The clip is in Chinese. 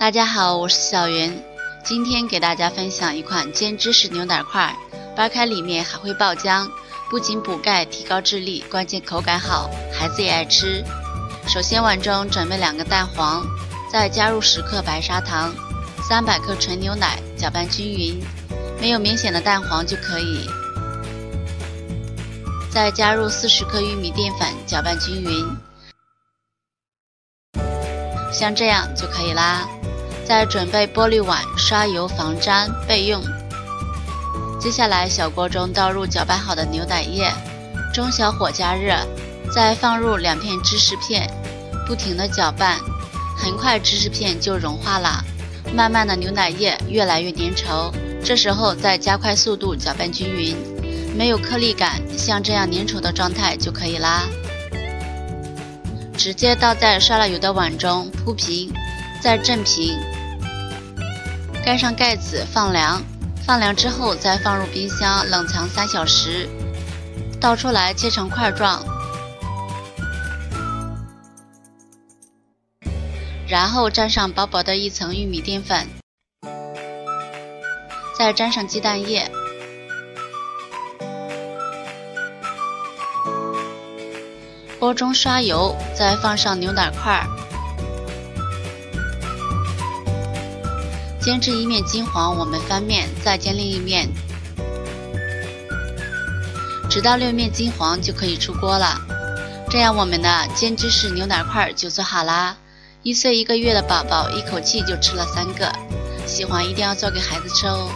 大家好，我是小袁，今天给大家分享一款煎芝士牛奶块，掰开里面还会爆浆，不仅补钙提高智力，关键口感好，孩子也爱吃。首先碗中准备两个蛋黄，再加入十克白砂糖，三百克纯牛奶，搅拌均匀，没有明显的蛋黄就可以。再加入四十克玉米淀粉，搅拌均匀，像这样就可以啦。再准备玻璃碗，刷油防粘备用。接下来，小锅中倒入搅拌好的牛奶液，中小火加热，再放入两片芝士片，不停的搅拌，很快芝士片就融化了。慢慢的，牛奶液越来越粘稠，这时候再加快速度搅拌均匀，没有颗粒感，像这样粘稠的状态就可以啦。直接倒在刷了油的碗中，铺平，再正平。盖上盖子放凉，放凉之后再放入冰箱冷藏三小时。倒出来切成块状，然后沾上薄薄的一层玉米淀粉，再沾上鸡蛋液，锅中刷油，再放上牛奶块。煎至一面金黄，我们翻面，再煎另一面，直到六面金黄就可以出锅了。这样，我们的煎芝士牛奶块就做好啦。一岁一个月的宝宝一口气就吃了三个，喜欢一定要做给孩子吃哦。